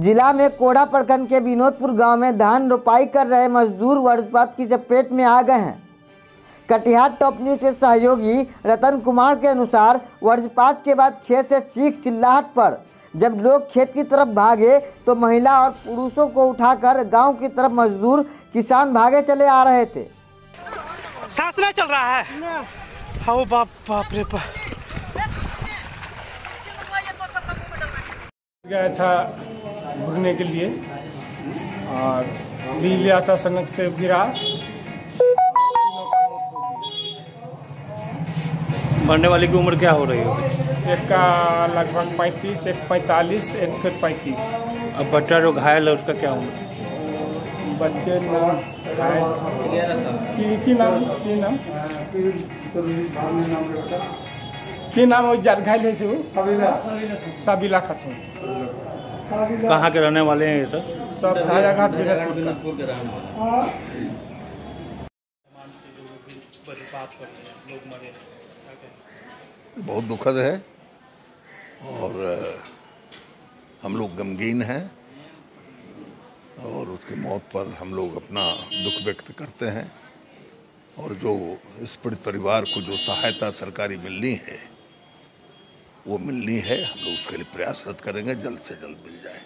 जिला में कोड़ा प्रखंड के विनोदपुर गाँव में धान रोपाई कर रहे मजदूर वज्रपात की चपेट में आ गए हैं। कटिहार टॉप न्यूज़ के सहयोगी रतन कुमार के अनुसार वज्रपात के बाद खेत से चीख चिल्लाहट पर जब लोग खेत की तरफ़ भागे तो महिला और पुरुषों को उठाकर गाँव की तरफ़ मजदूर किसान भागे चले आ रहे थे। सांस नहीं चल रहा है। हाँ बाप बाप रे बाप। गया था घूरने के लिए और बिजली अचानक से गिरा। मरने वाले की उम्र क्या हो रही होगी? एक का लगभग पैंतीस एक पैंतालीस एक फिर पैंतीस। अब बच्चा जो घायल है उसका क्या उम्र? बच्चे नाम की की नाम की नाम? की नाम घायल है साबिला खातून। कहाँ के रहने वाले हैं ये सब सब धाया घाट विनोदपुर का। बहुत दुखद है और हम लोग गमगीन हैं और उसकी मौत पर हम लोग अपना दुख व्यक्त करते हैं और जो इस पीड़ित परिवार को जो सहायता सरकारी मिलनी है वो मिलनी है हम लोग उसके लिए प्रयासरत करेंगे जल्द से जल्द मिल जाए।